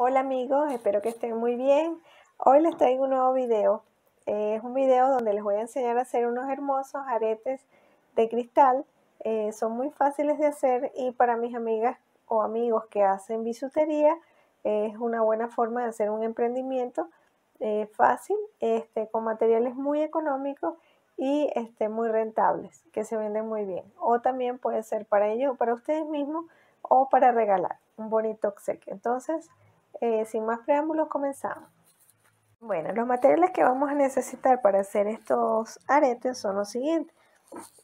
Hola amigos, espero que estén muy bien. Hoy les traigo un nuevo video. Eh, es un video donde les voy a enseñar a hacer unos hermosos aretes de cristal. Eh, son muy fáciles de hacer y para mis amigas o amigos que hacen bisutería es una buena forma de hacer un emprendimiento eh, fácil, este, con materiales muy económicos y este, muy rentables, que se venden muy bien. O también puede ser para ellos o para ustedes mismos o para regalar un bonito obsequio. Entonces, eh, sin más preámbulos, comenzamos. Bueno, los materiales que vamos a necesitar para hacer estos aretes son los siguientes.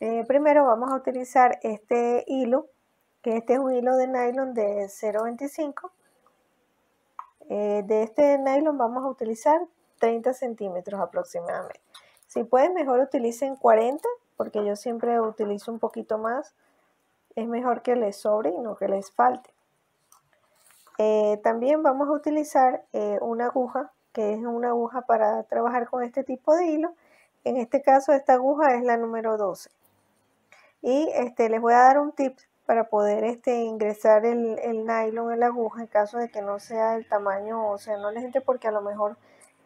Eh, primero vamos a utilizar este hilo, que este es un hilo de nylon de 0.25. Eh, de este nylon vamos a utilizar 30 centímetros aproximadamente. Si pueden, mejor utilicen 40, porque yo siempre utilizo un poquito más. Es mejor que les sobre y no que les falte. Eh, también vamos a utilizar eh, una aguja, que es una aguja para trabajar con este tipo de hilo. En este caso, esta aguja es la número 12. Y este, les voy a dar un tip para poder este, ingresar el, el nylon en la aguja en caso de que no sea el tamaño, o sea, no les entre porque a lo mejor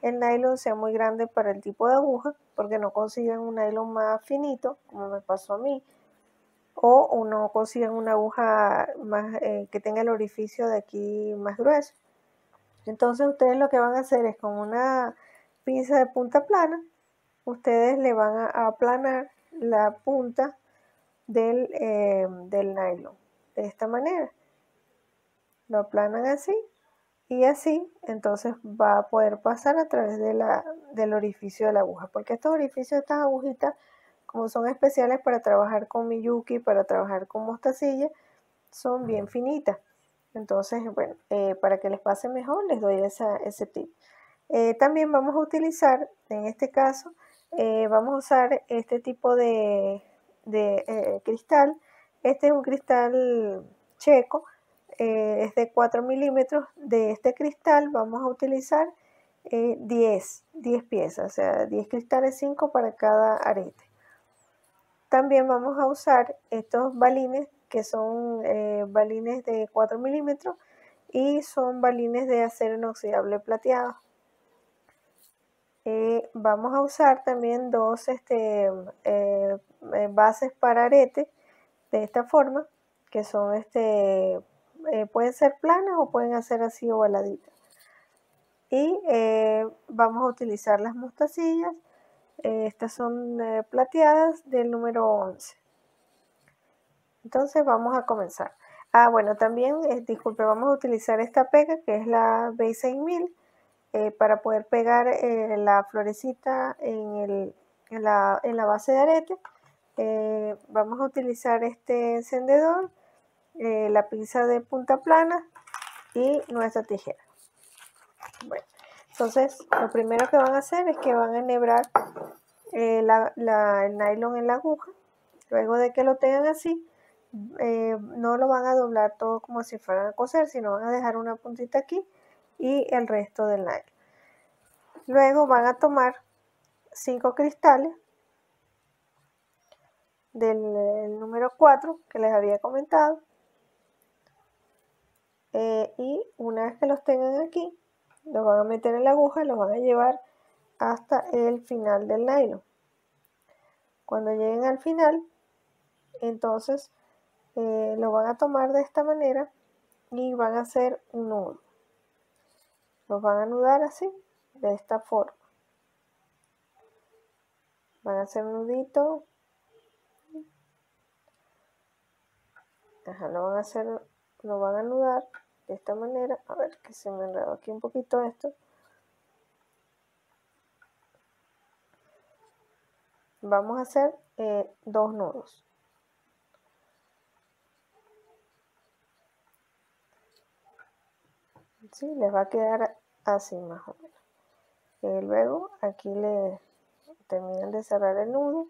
el nylon sea muy grande para el tipo de aguja, porque no consiguen un nylon más finito, como me pasó a mí o uno consigue una aguja más, eh, que tenga el orificio de aquí más grueso. Entonces ustedes lo que van a hacer es con una pinza de punta plana, ustedes le van a aplanar la punta del, eh, del nylon de esta manera. Lo aplanan así y así entonces va a poder pasar a través de la, del orificio de la aguja porque estos orificios, estas agujitas como son especiales para trabajar con Miyuki, para trabajar con mostacilla, son bien finitas. Entonces, bueno, eh, para que les pase mejor, les doy ese tip. Eh, también vamos a utilizar, en este caso, eh, vamos a usar este tipo de, de cristal. Este es un cristal checo, es de 4 milímetros. De este cristal vamos a utilizar 10, 10 piezas, o sea, 10 cristales, 5 para cada arete. También vamos a usar estos balines que son eh, balines de 4 milímetros y son balines de acero inoxidable plateado. Eh, vamos a usar también dos este, eh, bases para arete de esta forma que son este pueden ser planas o pueden hacer así ovaladitas y vamos a utilizar las mostacillas eh, estas son eh, plateadas del número 11. Entonces vamos a comenzar. Ah, bueno, también, eh, disculpe, vamos a utilizar esta pega que es la B6000 para poder pegar la florecita en, la, en, la, base de arete. vamos a utilizar este encendedor, la pinza de punta plana y nuestra tijera. Bueno, entonces lo primero que van a hacer es que van a enhebrar eh, el nylon en la aguja. Luego de que lo tengan así, eh, no lo van a doblar todo como si fueran a coser, sino van a dejar una puntita aquí y el resto del nylon. Luego van a tomar cinco cristales del número 4 que les había comentado. Eh, y una vez que los tengan aquí, los van a meter en la aguja y los van a llevar hasta el final del nylon. Cuando lleguen al final, entonces eh, lo van a tomar de esta manera y van a hacer un nudo. Los van a anudar así, de esta forma. Van a hacer un nudito. lo van a hacer, lo van a anudar de esta manera. A ver que se me enredó aquí un poquito esto. vamos a hacer eh, dos nudos ¿Sí? les va a quedar así más o menos y luego aquí le terminan de cerrar el nudo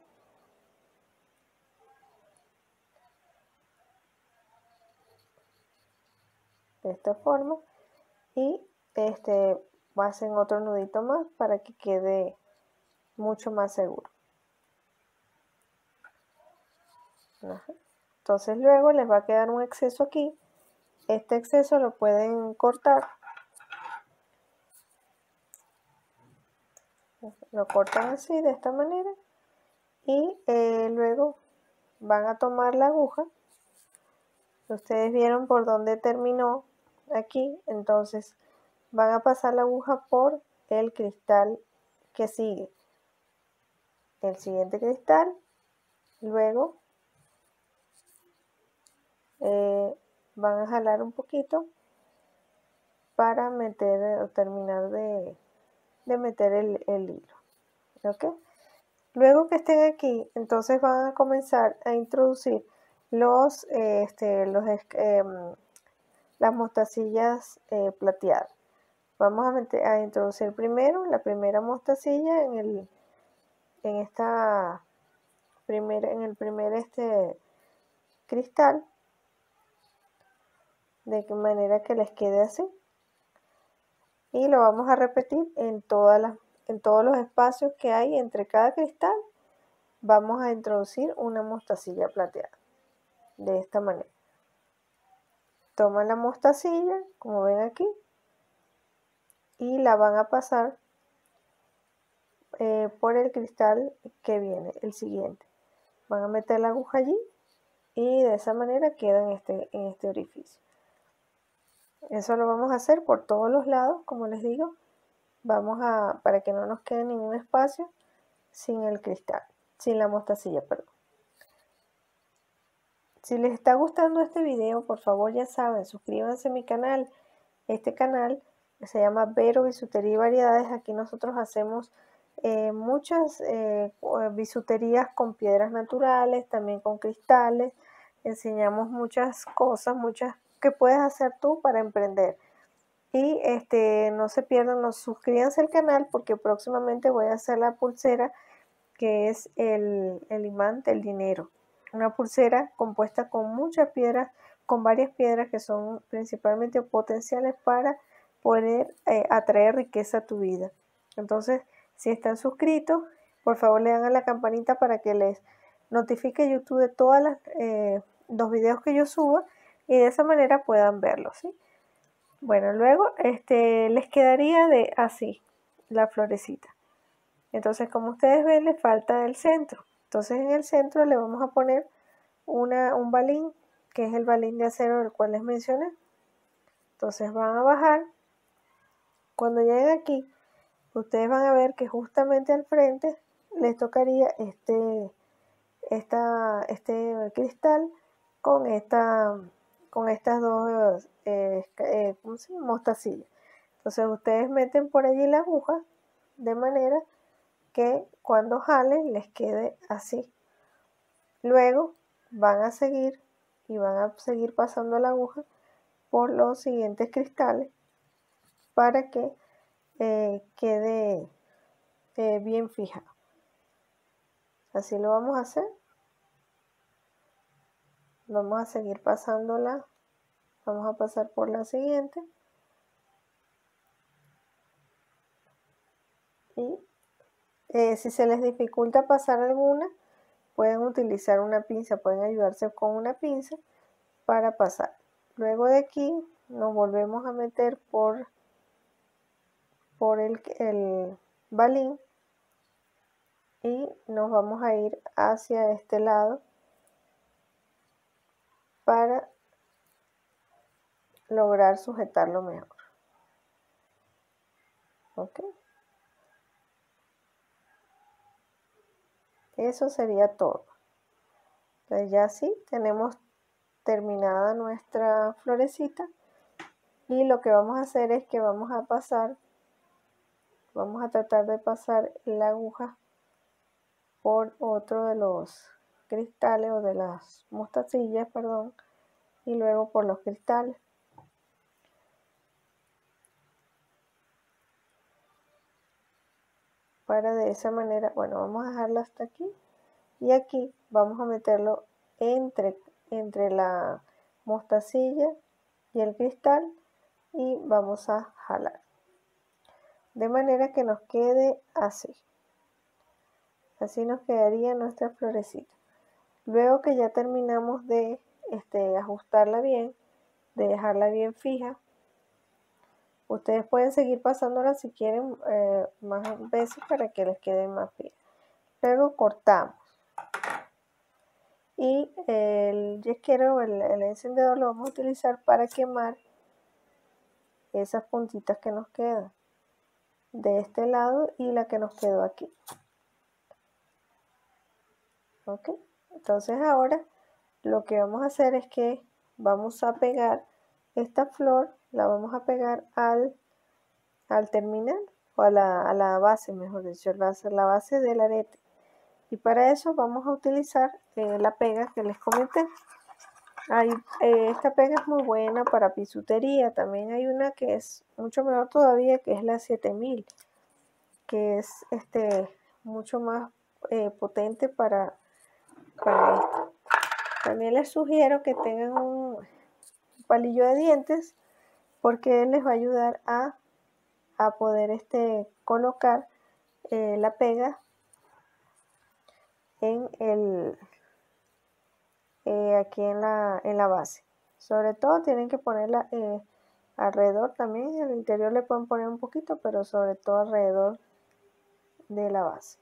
de esta forma. Y este hacen otro nudito más para que quede mucho más seguro. Entonces luego les va a quedar un exceso aquí. Este exceso lo pueden cortar. Lo cortan así de esta manera. Y eh, luego van a tomar la aguja. Ustedes vieron por dónde terminó aquí entonces van a pasar la aguja por el cristal que sigue el siguiente cristal luego eh, van a jalar un poquito para meter o terminar de, meter el, hilo ¿ok? luego que estén aquí entonces van a comenzar a introducir los, este, los em, las mostacillas eh, plateadas. Vamos a, a, introducir primero la primera mostacilla en el en esta primera en el primer este cristal de manera que les quede así. Y lo vamos a repetir en todas las en todos los espacios que hay entre cada cristal vamos a introducir una mostacilla plateada de esta manera toman la mostacilla como ven aquí y la van a pasar eh, por el cristal que viene el siguiente van a meter la aguja allí y de esa manera queda en este, en este orificio eso lo vamos a hacer por todos los lados, como les digo. Vamos a, para que no nos quede ningún espacio sin el cristal, sin la mostacilla, perdón. Si les está gustando este video, por favor ya saben, suscríbanse a mi canal. Este canal se llama Vero Bisutería y Variedades. Aquí nosotros hacemos eh, muchas eh, bisuterías con piedras naturales, también con cristales. Enseñamos muchas cosas, muchas que puedes hacer tú para emprender. Y este, no se pierdan, nos suscríbanse al canal porque próximamente voy a hacer la pulsera que es el, imán del dinero. Una pulsera compuesta con muchas piedras, con varias piedras que son principalmente potenciales para poder eh, atraer riqueza a tu vida. Entonces, si están suscritos, por favor le dan a la campanita para que les notifique YouTube de todos eh, los videos que yo suba y de esa manera puedan verlo, ¿sí? Bueno, luego este, les quedaría de así la florecita. Entonces, como ustedes ven, le falta el centro. Entonces, en el centro le vamos a poner una, un balín, que es el balín de acero del cual les mencioné. Entonces, van a bajar. Cuando lleguen aquí, ustedes van a ver que justamente al frente les tocaría este, esta, este cristal con esta con estas dos eh, eh, mostacillas. Entonces ustedes meten por allí la aguja de manera que cuando jalen les quede así. Luego van a seguir y van a seguir pasando la aguja por los siguientes cristales para que eh, quede bien fijado. Así lo vamos a hacer vamos a seguir pasándola vamos a pasar por la siguiente y eh, si se les dificulta pasar alguna pueden utilizar una pinza pueden ayudarse con una pinza para pasar luego de aquí nos volvemos a meter por por el, el balín y nos vamos a ir hacia este lado para lograr sujetarlo mejor. ¿Ok? Eso sería todo. Entonces ya sí, tenemos terminada nuestra florecita. Y lo que vamos a hacer es que vamos a pasar, vamos a tratar de pasar la aguja por otro de los cristales o de las mostacillas, perdón, y luego por los cristales. Para de esa manera, bueno, vamos a dejarlo hasta aquí. Y aquí vamos a meterlo entre, entre la mostacilla y el cristal y vamos a jalar. De manera que nos quede así. Así nos quedaría nuestra florecita. Luego que ya terminamos de este, ajustarla bien, de dejarla bien fija, Ustedes pueden seguir pasándola si quieren eh, más veces para que les quede más bien. Luego cortamos. Y el yesquero, el, el encendedor, lo vamos a utilizar para quemar esas puntitas que nos quedan de este lado y la que nos quedó aquí. ¿Ok? Entonces ahora lo que vamos a hacer es que vamos a pegar esta flor, la vamos a pegar al, al terminal o a la, base, mejor dicho, va a ser la base del arete. Y para eso vamos a utilizar eh, la pega que les comenté. Eh, esta pega es muy buena para pisutería. También hay una que es mucho mejor todavía, que es la 7000, que es este, mucho más eh, potente para, para esto. También les sugiero que tengan un palillo de dientes porque les va a ayudar a, poder este, colocar eh, la pega en el eh, aquí en la, en la base. Sobre todo tienen que ponerla eh, alrededor también, en el interior le pueden poner un poquito, pero sobre todo alrededor de la base.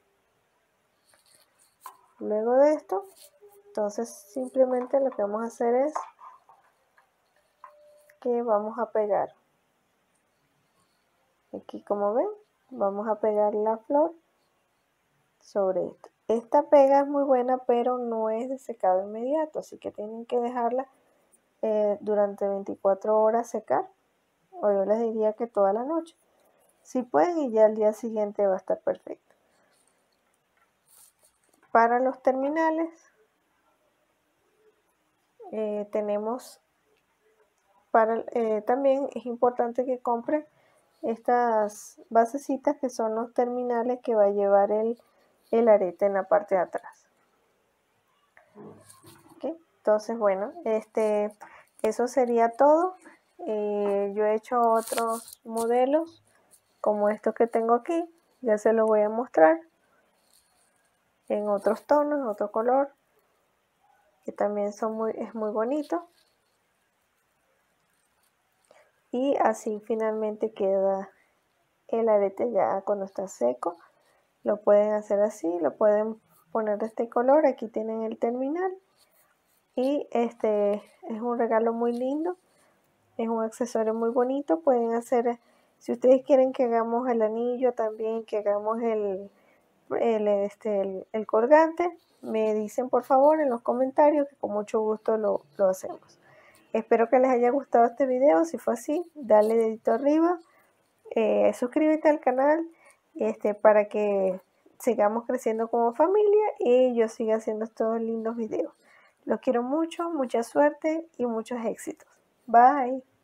Luego de esto, entonces simplemente lo que vamos a hacer es que vamos a pegar. Aquí como ven, vamos a pegar la flor sobre esto. Esta pega es muy buena, pero no es de secado inmediato, así que tienen que dejarla eh, durante 24 horas secar. O yo les diría que toda la noche. Si pueden y ya el día siguiente va a estar perfecto. Para los terminales eh, tenemos eh, también es importante que compren estas basecitas que son los terminales que va a llevar el el arete en la parte de atrás. Entonces, bueno, este, eso sería todo. Eh, yo he hecho otros modelos como estos que tengo aquí. Ya se los voy a mostrar en otros tonos, otro color, que también son muy, es muy bonito. Y así finalmente queda el arete ya cuando está seco lo pueden hacer así, lo pueden poner de este color, aquí tienen el terminal y este es un regalo muy lindo, es un accesorio muy bonito, pueden hacer, si ustedes quieren que hagamos el anillo también, que hagamos el, el, este, el, colgante, me dicen por favor en los comentarios que con mucho gusto lo, hacemos. Espero que les haya gustado este video, si fue así, dale dedito arriba, eh, suscríbete al canal este, para que sigamos creciendo como familia y yo siga haciendo estos lindos videos. Los quiero mucho, mucha suerte y muchos éxitos. Bye.